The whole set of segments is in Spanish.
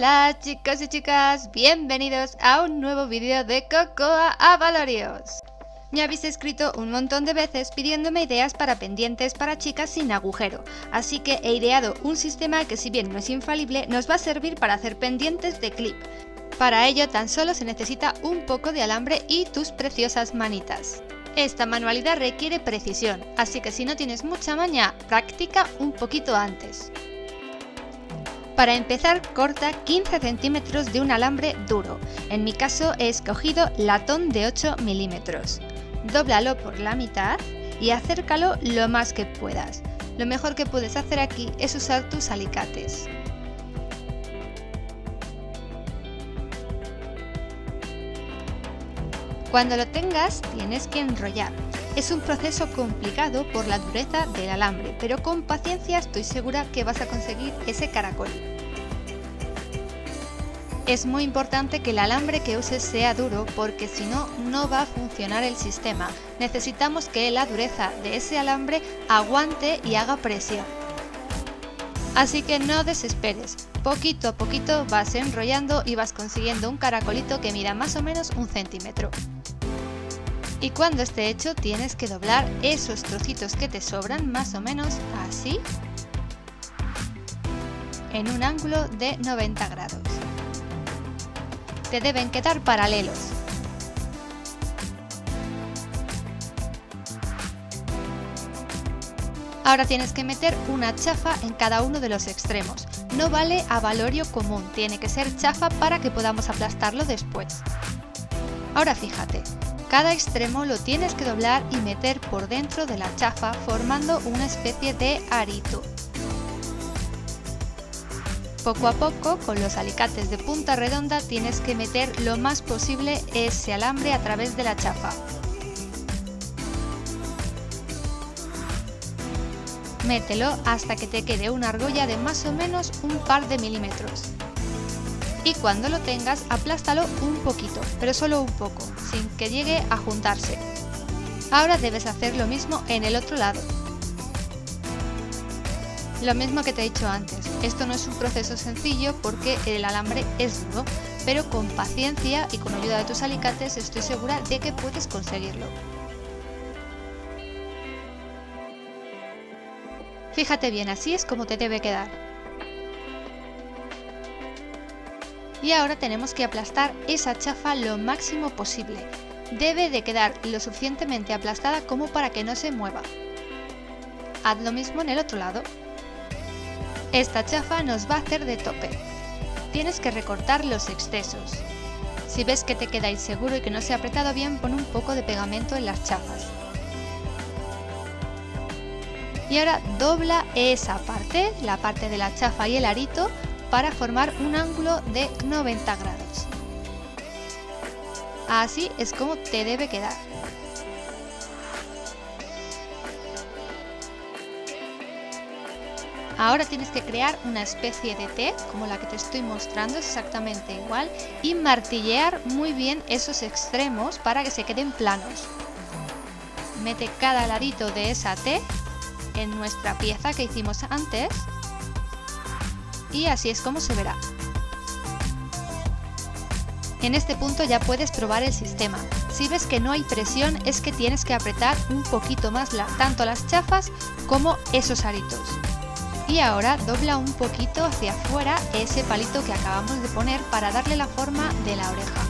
Hola chicos y chicas, bienvenidos a un nuevo vídeo de Cocoa a Valorios. Me habéis escrito un montón de veces pidiéndome ideas para pendientes para chicas sin agujero, así que he ideado un sistema que si bien no es infalible, nos va a servir para hacer pendientes de clip. Para ello tan solo se necesita un poco de alambre y tus preciosas manitas. Esta manualidad requiere precisión, así que si no tienes mucha maña, practica un poquito antes. Para empezar, corta 15 centímetros de un alambre duro. En mi caso he escogido latón de 8 milímetros. Dóblalo por la mitad y acércalo lo más que puedas. Lo mejor que puedes hacer aquí es usar tus alicates. Cuando lo tengas tienes que enrollar. Es un proceso complicado por la dureza del alambre, pero con paciencia estoy segura que vas a conseguir ese caracol. Es muy importante que el alambre que uses sea duro porque si no, no va a funcionar el sistema. Necesitamos que la dureza de ese alambre aguante y haga presión. Así que no desesperes, poquito a poquito vas enrollando y vas consiguiendo un caracolito que mida más o menos un centímetro. Y cuando esté hecho tienes que doblar esos trocitos que te sobran más o menos así en un ángulo de 90 grados. Te deben quedar paralelos. Ahora tienes que meter una chafa en cada uno de los extremos. No vale a valorio común, tiene que ser chafa para que podamos aplastarlo después. Ahora fíjate, cada extremo lo tienes que doblar y meter por dentro de la chafa formando una especie de arito. Poco a poco, con los alicates de punta redonda, tienes que meter lo más posible ese alambre a través de la chafa. Mételo hasta que te quede una argolla de más o menos un par de milímetros y cuando lo tengas aplástalo un poquito, pero solo un poco, sin que llegue a juntarse. Ahora debes hacer lo mismo en el otro lado. Lo mismo que te he dicho antes, esto no es un proceso sencillo porque el alambre es duro, pero con paciencia y con ayuda de tus alicates estoy segura de que puedes conseguirlo. Fíjate bien, así es como te debe quedar. Y ahora tenemos que aplastar esa chafa lo máximo posible. Debe de quedar lo suficientemente aplastada como para que no se mueva. Haz lo mismo en el otro lado. Esta chafa nos va a hacer de tope. Tienes que recortar los excesos. Si ves que te queda inseguro y que no se ha apretado bien, pon un poco de pegamento en las chafas. Y ahora dobla esa parte, la parte de la chafa y el arito, para formar un ángulo de 90 grados. Así es como te debe quedar. Ahora tienes que crear una especie de T, como la que te estoy mostrando, exactamente igual, y martillear muy bien esos extremos para que se queden planos. Mete cada ladito de esa T en nuestra pieza que hicimos antes y así es como se verá. En este punto ya puedes probar el sistema. Si ves que no hay presión es que tienes que apretar un poquito más tanto las chafas como esos aritos. Y ahora dobla un poquito hacia afuera ese palito que acabamos de poner para darle la forma de la oreja.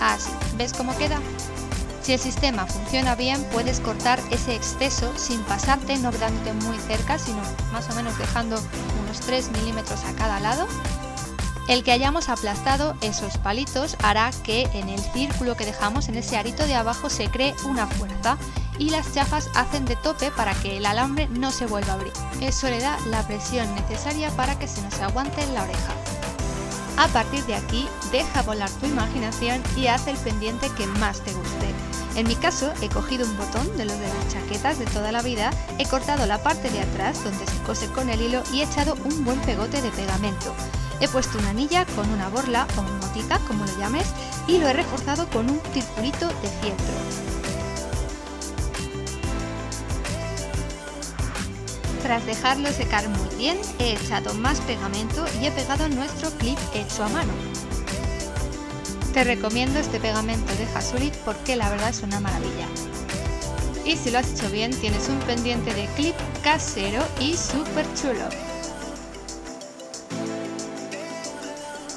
Así, ¿ves cómo queda? Si el sistema funciona bien, puedes cortar ese exceso sin pasarte, no quedándote muy cerca, sino más o menos dejando unos 3 milímetros a cada lado. El que hayamos aplastado esos palitos hará que en el círculo que dejamos en ese arito de abajo se cree una fuerza y las chafas hacen de tope para que el alambre no se vuelva a abrir. Eso le da la presión necesaria para que se nos aguante la oreja. A partir de aquí, deja volar tu imaginación y haz el pendiente que más te guste. En mi caso, he cogido un botón de los de las chaquetas de toda la vida, he cortado la parte de atrás donde se cose con el hilo y he echado un buen pegote de pegamento. He puesto una anilla con una borla o motita, como lo llames, y lo he reforzado con un circulito de fieltro. Tras dejarlo secar muy bien, he echado más pegamento y he pegado nuestro clip hecho a mano. Te recomiendo este pegamento de Hasulit porque la verdad es una maravilla. Y si lo has hecho bien, tienes un pendiente de clip casero y súper chulo.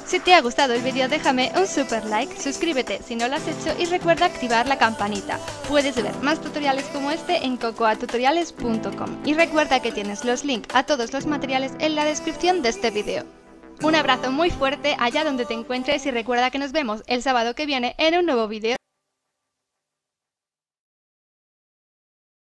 Si te ha gustado el vídeo déjame un super like, suscríbete si no lo has hecho y recuerda activar la campanita. Puedes ver más tutoriales como este en cocoatutoriales.com y recuerda que tienes los links a todos los materiales en la descripción de este vídeo. Un abrazo muy fuerte allá donde te encuentres y recuerda que nos vemos el sábado que viene en un nuevo vídeo.